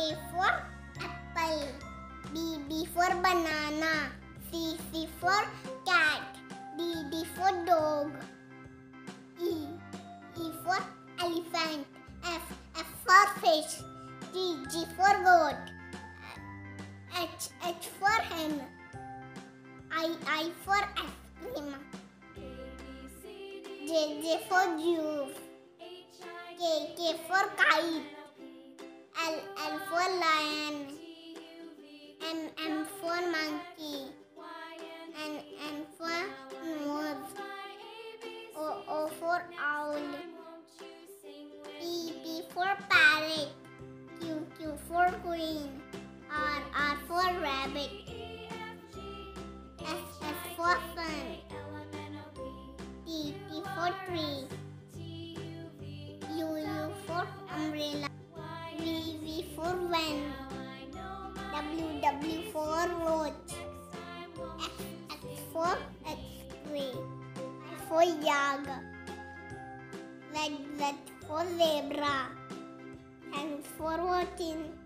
A for apple. B, B for banana. C, C for cat. D, D for dog. E, E for elephant. F, F for fish. G, G for goat. H, H for hen. I, I for ice cream. J, J for juice. K, K for kite. L, L lion. M, M for monkey. N, N for nose. O, O for owl. P, P for parrot. Q, Q for queen. R, R for rabbit. S, S for sun. T, T for tree. W, for X for X-ray. For yak. Z, Z for zebra. Thanks for watching.